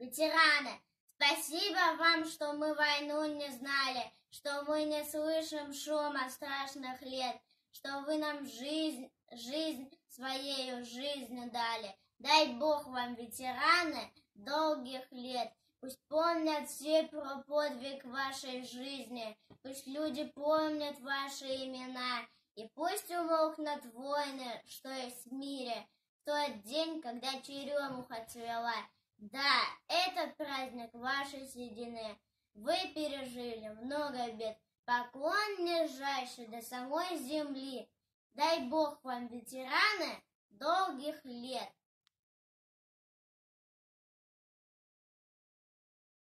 ветераны, спасибо вам, что мы войну не знали, что мы не слышим шума страшных лет, что вы нам жизнь, жизнь своею жизнью дали. Дай Бог вам, ветераны, долгих лет. Пусть помнят все про подвиг вашей жизни, пусть люди помнят ваши имена, и пусть умолкнут войны, что есть в мире, в тот день, когда черемуха цвела. Да, этот праздник вашей седины. Вы пережили много бед, поклон нижайший до самой земли. Дай Бог вам, ветераны, долгих лет.